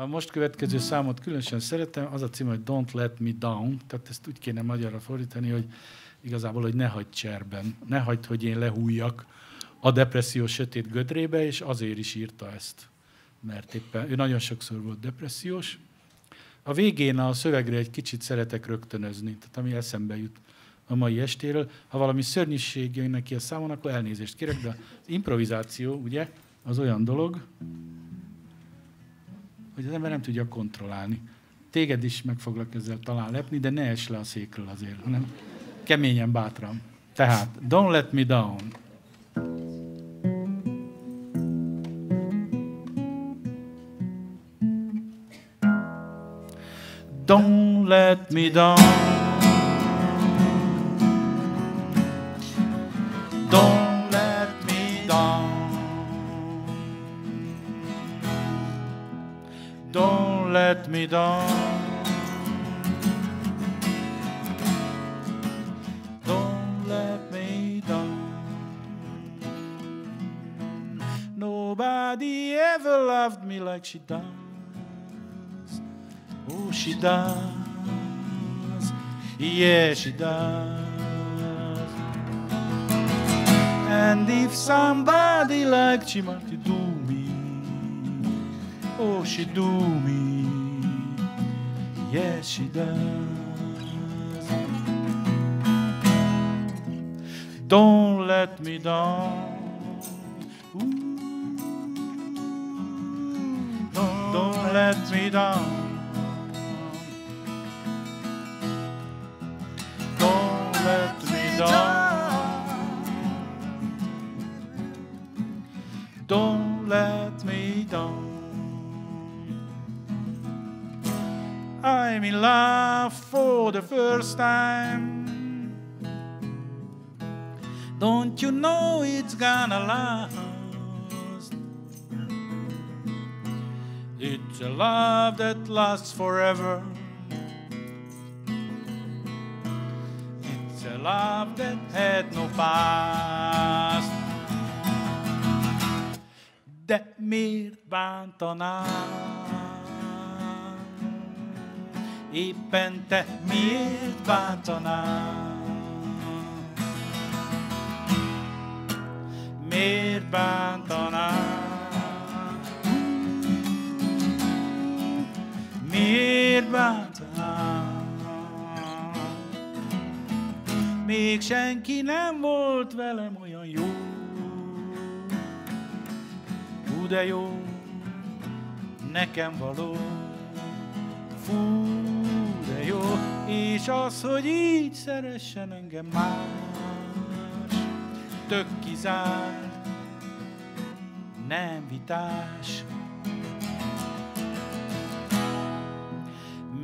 A most következő számot különösen szeretem, az a cím, hogy Don't Let Me Down, tehát ezt úgy kéne magyarra fordítani, hogy igazából, hogy ne hagyd cserben, ne hagyd, hogy én lehújjak a depresszió sötét gödrébe, és azért is írta ezt, mert éppen ő nagyon sokszor volt depressziós. A végén a szövegre egy kicsit szeretek rögtönözni, tehát ami eszembe jut a mai estéről. Ha valami szörnyűség jön neki a számon, akkor elnézést kérek, de az improvizáció, ugye, az olyan dolog, hogy az ember nem tudja kontrollálni. Téged is meg foglak ezzel talán lepni, de ne es le a székről azért, hanem keményen, bátran. Tehát, don't let me down. Don't let me down. Me down. Don't let me down. Nobody ever loved me like she does. Oh, she does. Yeah, she does. And if somebody like might do me, oh, she do me. Yes, she does. Don't let me down. Don't let me down. Don't let me down. Don't let me down. I'm in love for the first time. Don't you know it's gonna last? It's a love that lasts forever. It's a love that had no past. De miért bántanál? Éppen te miért bántanál? Miért bántanál? Miért bántanál? Még senki nem volt velem olyan jó. Hú, de jó, nekem való. Fú, és az, hogy így szeressen engem más, tök kizár, nem vitás.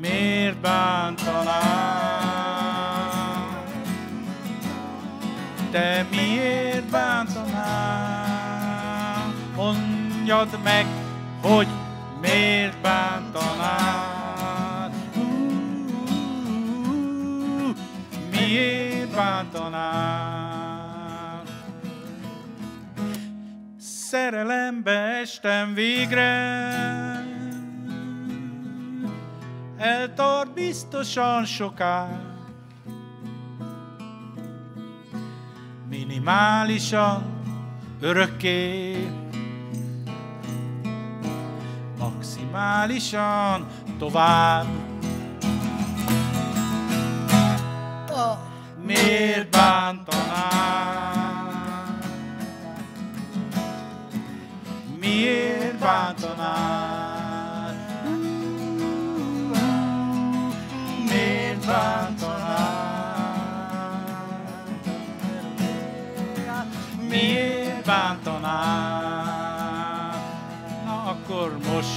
Miért bántanál? Te miért bántanál? Mondjad meg, hogy miért bántanál? Szerelembe estem végre, eltart biztosan soká. Minimálisan, örökké, maximálisan tovább. Miért bántanál? Bántanál? Miért bántanál? Miért bántanál? Na akkor most,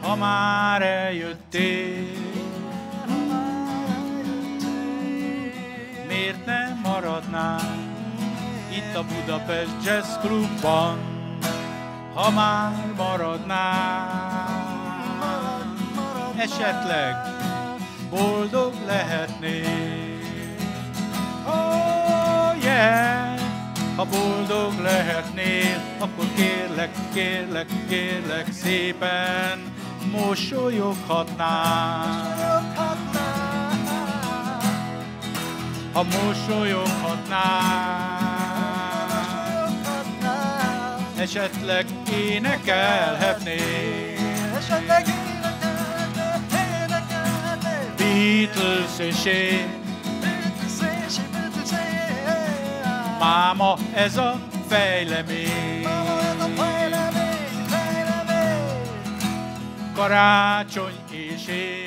ha már eljöttél, miért nem maradnál itt a Budapest Jazz Clubban, ha már maradnál, esetleg boldog lehetnél. Oh yeah, ha boldog lehetnél, akkor kérlek, kérlek, kérlek szépen, mosolyoghatnál, ha mosolyoghatnál, esetleg énekelhetnél. Esetleg énekelhetnél. Beatles és én, máma ez a fejlemény. Karácsony és én,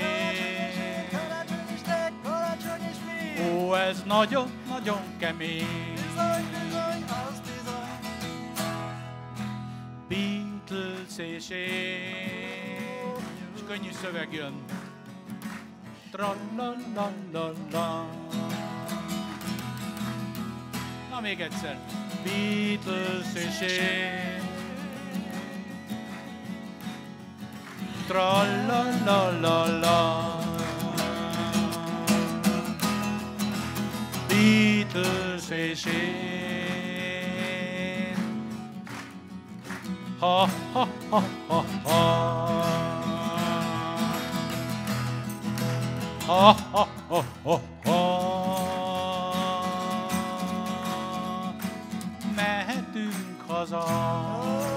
ó, ez nagyon-nagyon kemény. Beatles és könnyű szöveg jön. Tra-la-la-la-la. Na még egyszer. Beatles és én. Tra-la-la-la-la. Beatles és. Ha, ha, ha, ha, ha. Ha, ha, ha, ha, ha. Mehetünk haza.